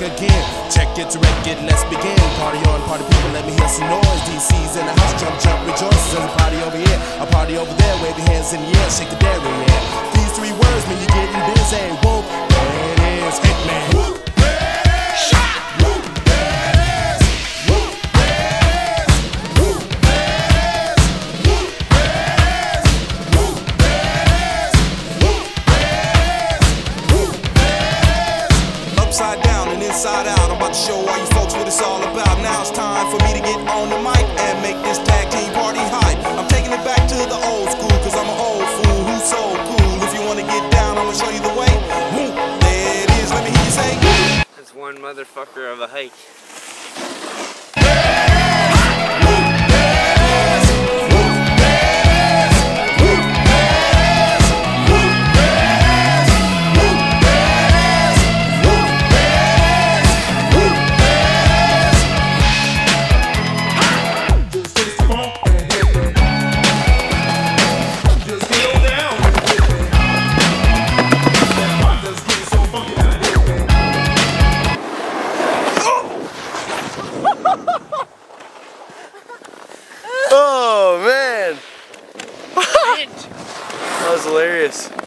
back again. Check it to wreck it, let's begin. Party on, party people, let me hear some noise. DC's in the house, jump, jump, rejoice. There's a party over here, a party over there. Wave your hands in the air, shake the dairy, yeah. These three words mean you're getting busy. Whoop, there it is, Hitman. Whoop, about to show all you folks what it's all about. Now it's time for me to get on the mic and make this tag team party hype. I'm taking it back to the old school, cause I'm an old fool who's so cool. If you wanna get down, I'm gonna show you the way. Woo, there it is, let me hear you say. That's one motherfucker of a hike. Oh man! that was hilarious.